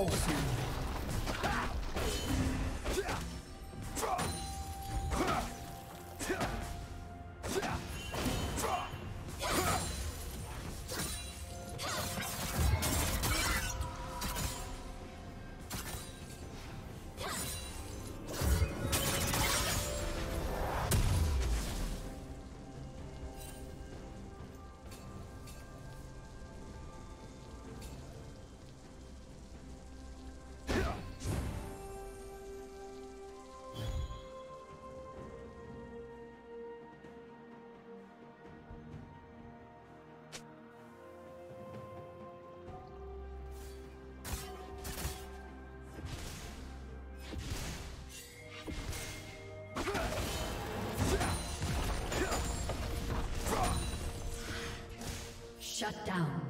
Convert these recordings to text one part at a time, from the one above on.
walls here. Shut down.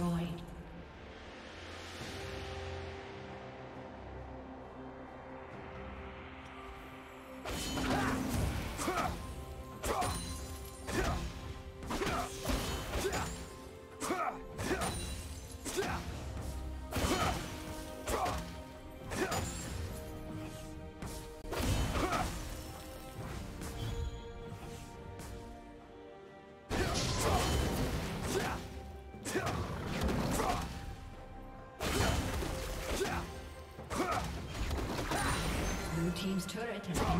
Destroyed.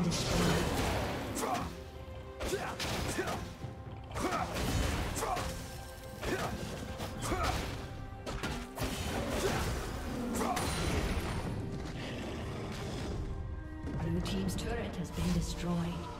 Been. Blue team's turret has been destroyed.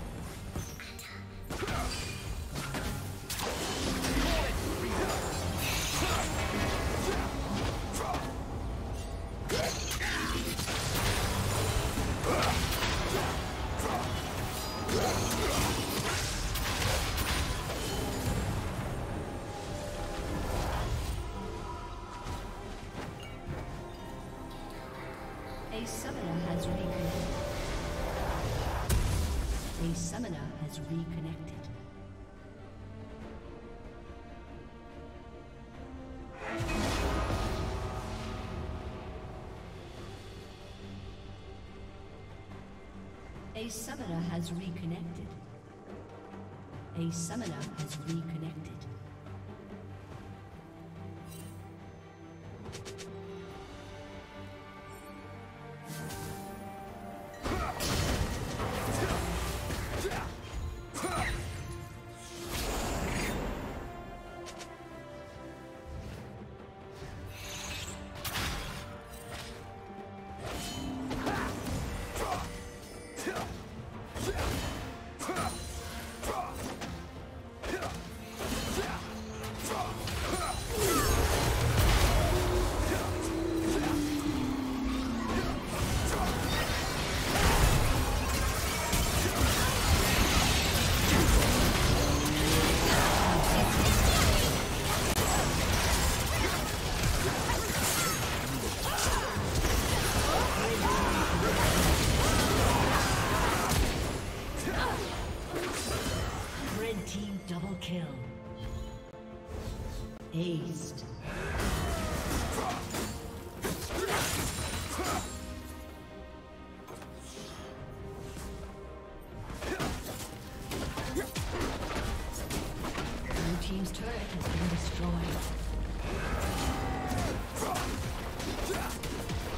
Has reconnected. A summoner has reconnected. A summoner has reconnected. Red